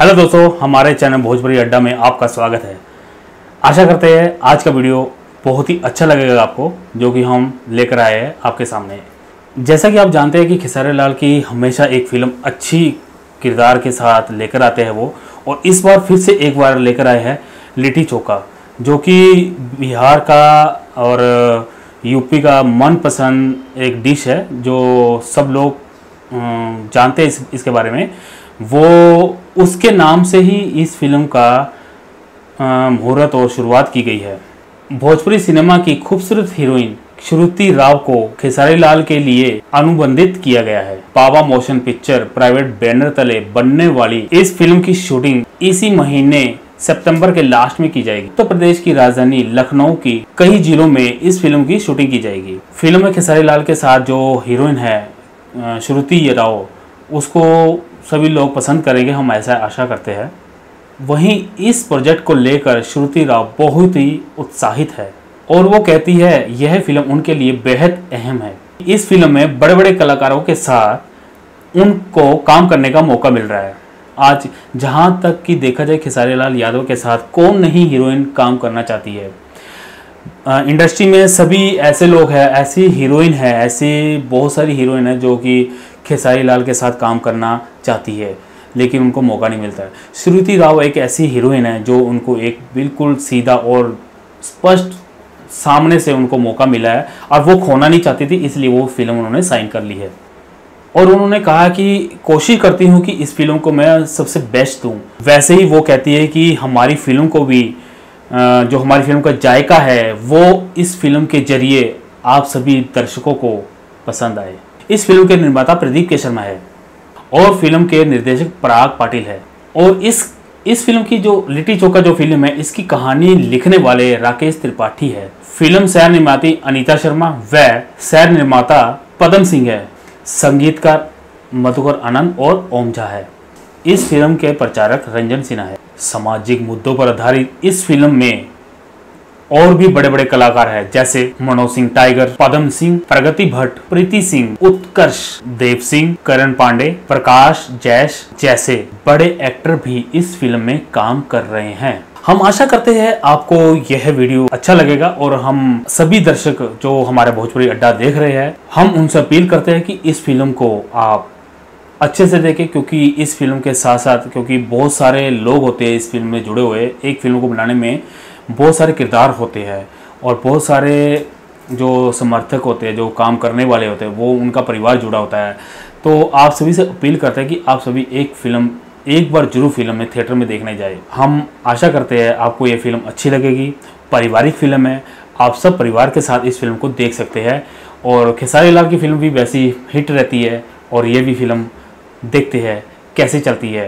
Hello दोस्तों हमारे channel Bhojpuri अड्डा में आपका स्वागत है। आशा करते हैं आज का वीडियो बहुत ही अच्छा लगेगा आपको जो कि हम लेकर आए हैं आपके सामने। जैसा कि आप जानते हैं कि खिसारे लाल की हमेशा एक फ़िल्म अच्छी किरदार के साथ लेकर आते हैं वो और इस बार फिर से एक बार लेकर आए हैं लिट्टी चोखा जो कि बिहार का और यूपी का मनपसंद एक डिश है जो सब लोग जानते हैं इस, इसके बारे में। वो उसके नाम से ही इस फ़िल्म का मुहूर्त और शुरुआत की गई है। भोजपुरी सिनेमा की खूबसूरत हीरोइन श्रुति राव को खेसारी लाल के लिए अनुबंधित किया गया है। पावा मोशन पिक्चर प्राइवेट बैनर तले बनने वाली इस फ़िल्म की शूटिंग इसी महीने सितंबर के लास्ट में की जाएगी। उत्तर प्रदेश की राजधानी लखनऊ की कई जिलों में इस फ़िल्म की शूटिंग की जाएगी। फ़िल्म में खेसारी लाल के साथ जो हीरोइन है श्रुति राव, उसको सभी लोग पसंद करेंगे हम ऐसा आशा करते हैं। वहीं इस प्रोजेक्ट को लेकर श्रुति राव बहुत ही उत्साहित है और वो कहती है यह फ़िल्म उनके लिए बेहद अहम है। इस फ़िल्म में बड़े बड़े कलाकारों के साथ उनको काम करने का मौका मिल रहा है। आज जहाँ तक कि देखा जाए खेसारी लाल यादव के साथ कौन नहीं हीरोइन काम करना चाहती है? अ, इंडस्ट्री में सभी ऐसे लोग हैं ऐसी हीरोइन है ऐसी बहुत सारी हीरोइन है जो कि खेसारी लाल के साथ काम करना चाहती है, लेकिन उनको मौका नहीं मिलता है। श्रुति राव एक ऐसी हीरोइन है जो उनको एक बिल्कुल सीधा और स्पष्ट सामने से उनको मौका मिला है और वो खोना नहीं चाहती थी, इसलिए वो फ़िल्म उन्होंने साइन कर ली है। और उन्होंने कहा कि कोशिश करती हूँ कि इस फ़िल्म को मैं सबसे बेस्ट दूँ। वैसे ही वो कहती है कि हमारी फ़िल्म को भी जो हमारी फ़िल्म का जायका है, वो इस फ़िल्म के ज़रिए आप सभी दर्शकों को पसंद आए। इस फ़िल्म के निर्माता प्रदीप के शर्मा है और फ़िल्म के निर्देशक पराग पाटिल है। और इस इस फ़िल्म की जो लिट्टी चोखा जो फ़िल्म है, इसकी कहानी लिखने वाले राकेश त्रिपाठी है। फ़िल्म सह निर्माती अनीता शर्मा व सह निर्माता पदम सिंह है। संगीतकार मधुकर आनंद और ओम झा है। इस फ़िल्म के प्रचारक रंजन सिन्हा है। सामाजिक मुद्दों पर आधारित इस फ़िल्म में और भी बड़े बड़े कलाकार हैं, जैसे मनोज सिंह टाइगर, पदम सिंह, प्रगति भट्ट, प्रीति सिंह, उत्कर्ष, देव सिंह, करण पांडे, प्रकाश जैश जैसे बड़े एक्टर भी इस फ़िल्म में काम कर रहे हैं। हम आशा करते हैं आपको यह वीडियो अच्छा लगेगा और हम सभी दर्शक जो हमारे भोजपुरी अड्डा देख रहे हैं, हम उनसे अपील करते हैं कि इस फ़िल्म को आप अच्छे से देखें, क्योंकि इस फ़िल्म के साथ साथ क्योंकि बहुत सारे लोग होते हैं इस फ़िल्म में जुड़े हुए, एक फ़िल्म को बनाने में बहुत सारे किरदार होते हैं और बहुत सारे जो समर्थक होते हैं, जो काम करने वाले होते हैं, वो उनका परिवार जुड़ा होता है। तो आप सभी से अपील करते हैं कि आप सभी एक फ़िल्म, एक बार ज़रूर फ़िल्म में थिएटर में देखने जाए। हम आशा करते हैं आपको ये फ़िल्म अच्छी लगेगी। पारिवारिक फ़िल्म है। आप सब परिवार के साथ इस फ़िल्म को देख सकते हैं और खेसारी लाल की फ़िल्म भी वैसी हिट रहती है और ये भी फ़िल्म देखते हैं, कैसे चलती है।